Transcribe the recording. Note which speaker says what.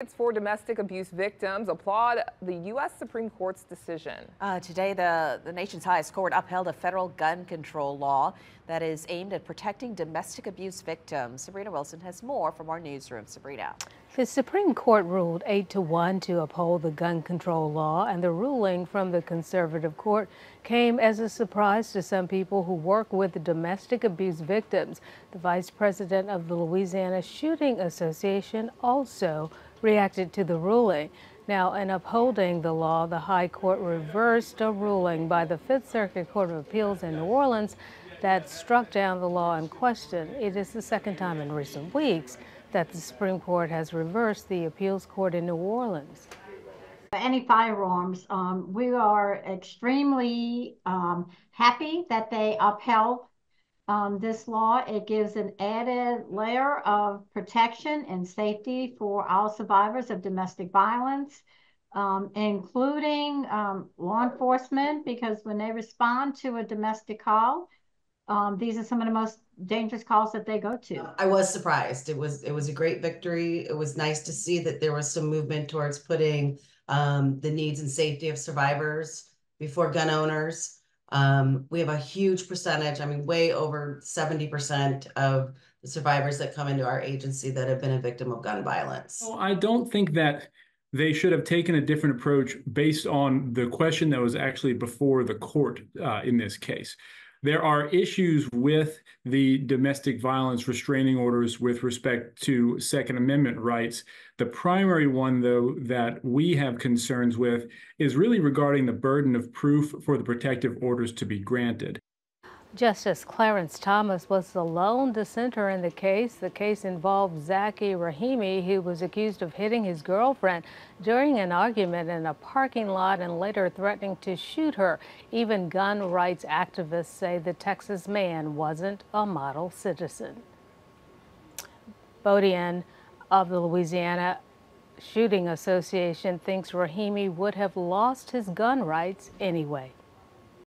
Speaker 1: It's for domestic abuse victims applaud the U.S. Supreme Court's decision.
Speaker 2: Uh, today, the, the nation's highest court upheld a federal gun control law that is aimed at protecting domestic abuse victims. Sabrina Wilson has more from our newsroom. Sabrina.
Speaker 3: The Supreme Court ruled 8 to 1 to uphold the gun control law, and the ruling from the conservative court came as a surprise to some people who work with domestic abuse victims. The vice president of the Louisiana Shooting Association also reacted to the ruling. Now, in upholding the law, the High Court reversed a ruling by the Fifth Circuit Court of Appeals in New Orleans that struck down the law in question. It is the second time in recent weeks that the Supreme Court has reversed the appeals court in New Orleans.
Speaker 4: Any firearms, um, we are extremely um, happy that they upheld um, this law. It gives an added layer of protection and safety for all survivors of domestic violence, um, including um, law enforcement, because when they respond to a domestic call, um, these are some of the most dangerous calls that they go to.
Speaker 5: I was surprised. It was it was a great victory. It was nice to see that there was some movement towards putting um, the needs and safety of survivors before gun owners. Um, we have a huge percentage, I mean, way over 70% of the survivors that come into our agency that have been a victim of gun violence.
Speaker 6: Well, I don't think that they should have taken a different approach based on the question that was actually before the court uh, in this case. There are issues with the domestic violence restraining orders with respect to Second Amendment rights. The primary one, though, that we have concerns with is really regarding the burden of proof for the protective orders to be granted.
Speaker 3: Justice Clarence Thomas was the lone dissenter in the case. The case involved Zackey Rahimi, who was accused of hitting his girlfriend during an argument in a parking lot and later threatening to shoot her. Even gun rights activists say the Texas man wasn't a model citizen. Bodian of the Louisiana Shooting Association thinks Rahimi would have lost his gun rights anyway.